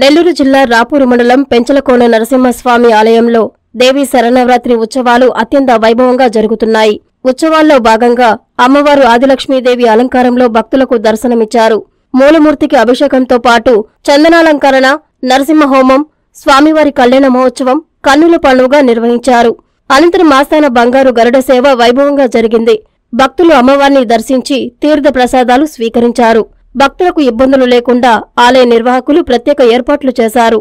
నెల్లూరు జిల్లా రాపూరు మండలం పెంచలకోన నరసింహస్వామి ఆలయంలో దేవి శరణవరాత్రి ఉత్సవాలు అత్యంత వైభవంగా జరుగుతున్నాయి. ఉత్సవాల్లో భాగంగా అమ్మవారు ఆదిలక్ష్మీదేవి అలంకారంలో భక్తులకు దర్శనమిచ్చారు. మూలమూర్తికి అభిషేకంతో పాటు చందనాలంకరణ నరసింహహోమం స్వామివారి కళ్యాణ మహోత్సవం కన్నుల పండుగ నిర్వహించారు. అనంతరం ఆస్థాన బంగారు గరుడ సేవ వైభవంగా జరిగింది. భక్తులు అమ్మవారిని దర్శించి తీర్థ ప్రసాదాలు స్వీకరించారు. భక్తులకు ఇబ్బందులు లేకుండా ఆలయ నిర్వాహకులు ప్రత్యేక ఏర్పాట్లు చేశారు.